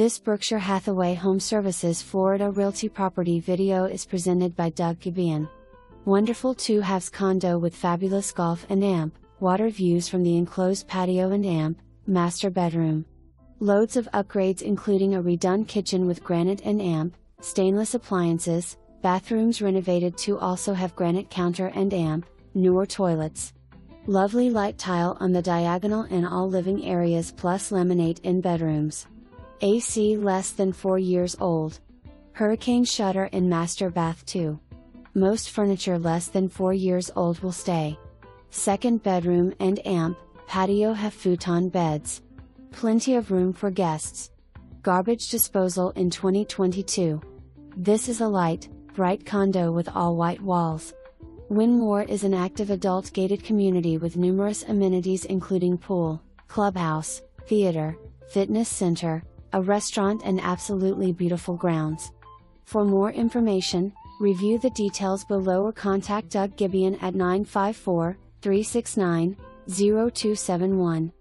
This Berkshire Hathaway Home Services Florida Realty property video is presented by Doug Gibian. Wonderful two halves condo with fabulous golf and amp, water views from the enclosed patio and amp, master bedroom. Loads of upgrades including a redone kitchen with granite and amp, stainless appliances, bathrooms renovated to also have granite counter and amp, newer toilets. Lovely light tile on the diagonal in all living areas plus laminate in bedrooms. AC less than 4 years old. Hurricane shutter in master bath 2. Most furniture less than 4 years old will stay. Second bedroom and amp, patio have futon beds. Plenty of room for guests. Garbage disposal in 2022. This is a light, bright condo with all white walls. Wynmoor is an active adult gated community with numerous amenities including pool, clubhouse, theater, fitness center, a restaurant and absolutely beautiful grounds. For more information, review the details below or contact Doug Gibian at 954 369 0271.